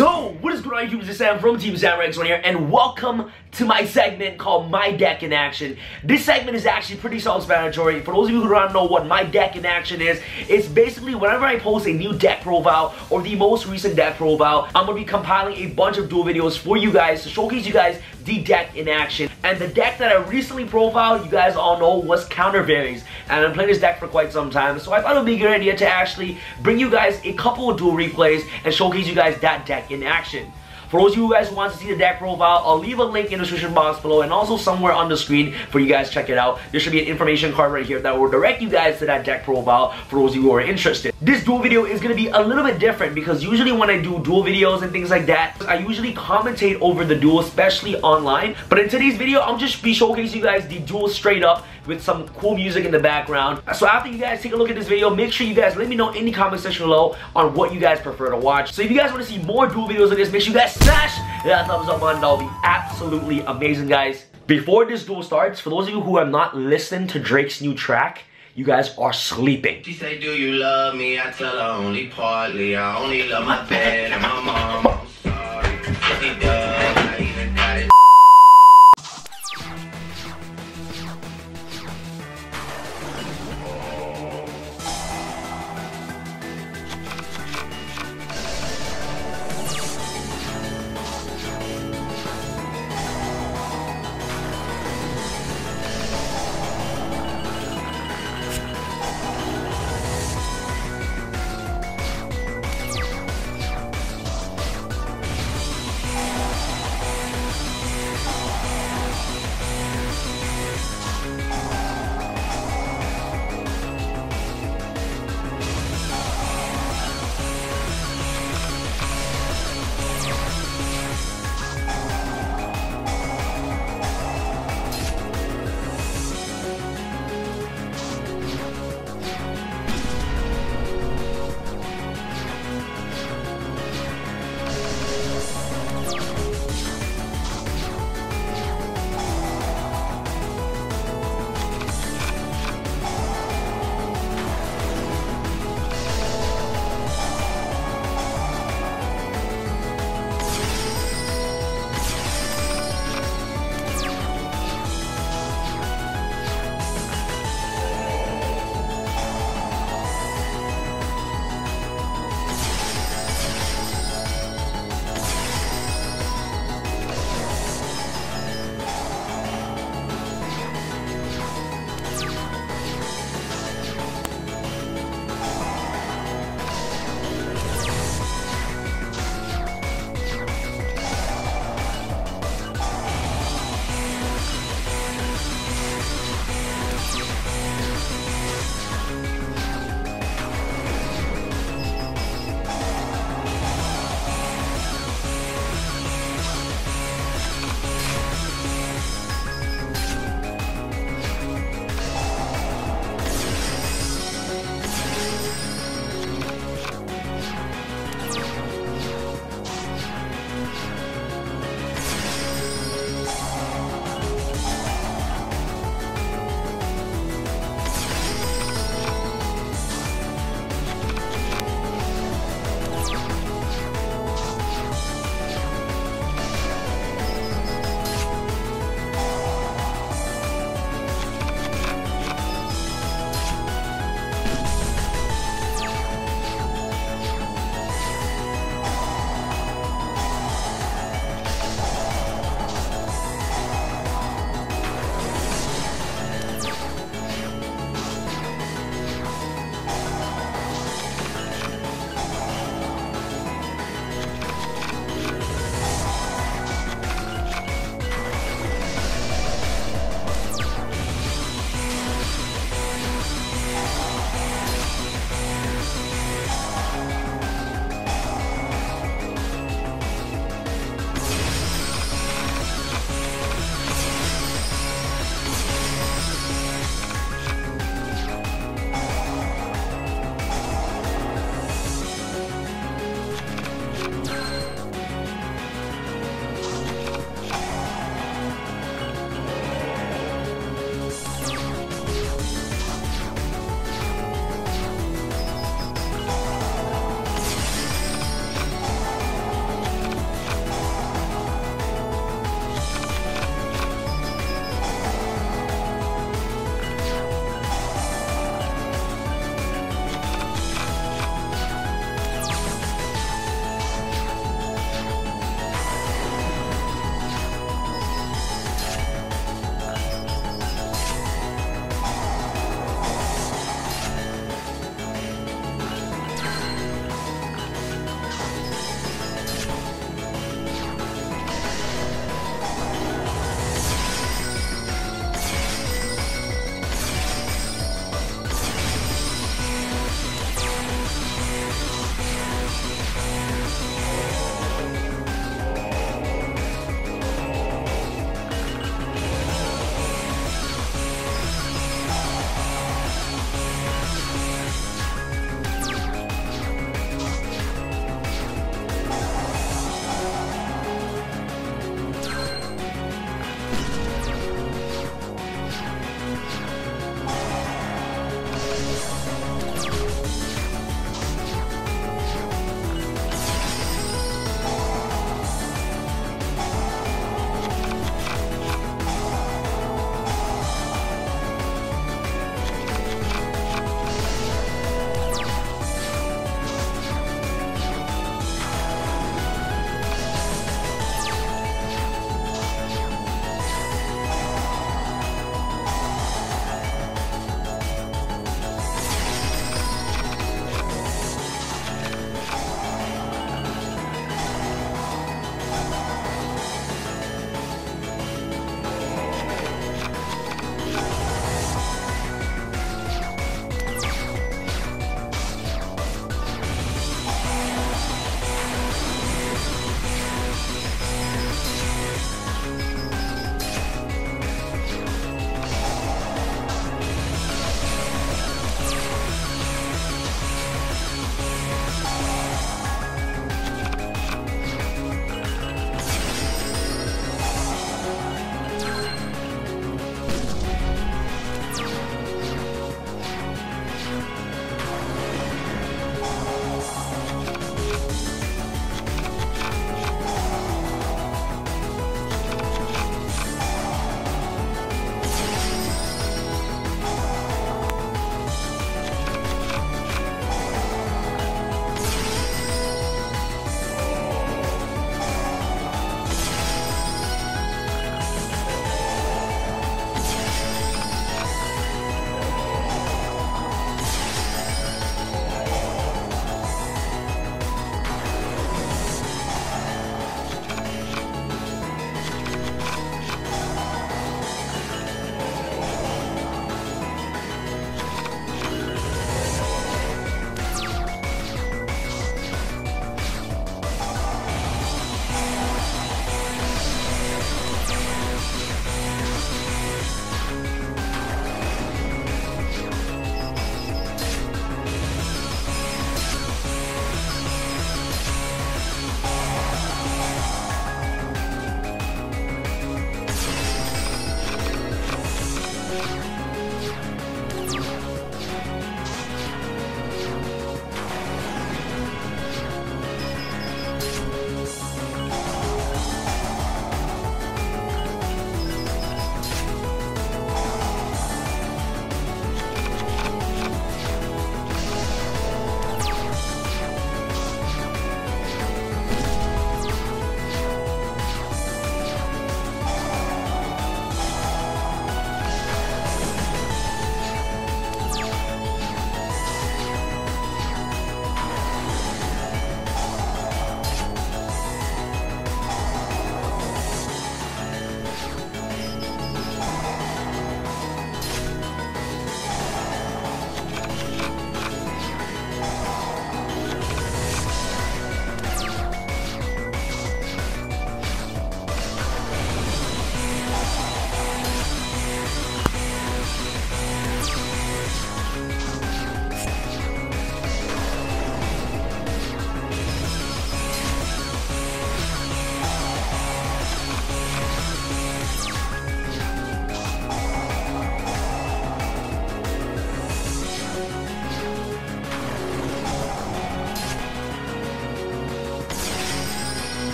So, what is going on YouTube? This is Sam from Team SamuraiX1 here, and welcome to my segment called My Deck in Action. This segment is actually pretty self-explanatory. For those of you who don't know what My Deck in Action is, it's basically whenever I post a new deck profile or the most recent deck profile, I'm going to be compiling a bunch of duel videos for you guys to showcase you guys the deck in action. And the deck that I recently profiled, you guys all know, was Counter Countervaries. And I've been playing this deck for quite some time, so I thought it would be a good idea to actually bring you guys a couple of duel replays and showcase you guys that deck in action. For those of you guys who want to see the deck profile, I'll leave a link in the description box below and also somewhere on the screen for you guys to check it out. There should be an information card right here that will direct you guys to that deck profile for those of you who are interested. This duel video is going to be a little bit different because usually when I do duel videos and things like that, I usually commentate over the duel, especially online. But in today's video, I'm just be showcasing you guys the duel straight up with some cool music in the background. So after you guys take a look at this video, make sure you guys let me know in the comment section below on what you guys prefer to watch. So if you guys want to see more duel videos like this, make sure you guys smash that thumbs up button. That'll be absolutely amazing, guys. Before this duel starts, for those of you who have not listened to Drake's new track, you guys are sleeping. She say, do you love me? I tell her only partly. I only love my bed and my mom.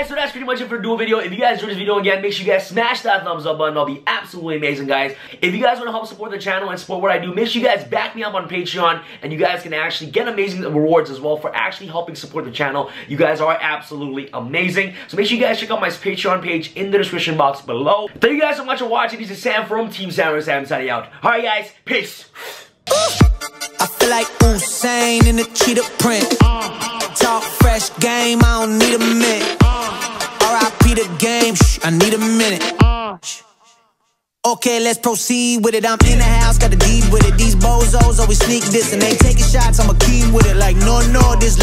Guys, so that's pretty much it for the duel video. If you guys enjoyed this video again, make sure you guys smash that thumbs up button. That'll be absolutely amazing, guys. If you guys want to help support the channel and support what I do, make sure you guys back me up on Patreon and you guys can actually get amazing rewards as well for actually helping support the channel. You guys are absolutely amazing. So make sure you guys check out my Patreon page in the description box below. Thank you guys so much for watching. This is Sam from Team Sam Sam signing out. Alright guys, peace. I feel like Usain in the cheetah print. Talk fresh game, I don't need a minute. R.I.P. the game, shh, I need a minute. Uh. Okay, let's proceed with it. I'm in the house, got the deed with it. These bozos always sneak this and they taking shots. I'ma keep with it. Like, no, no, this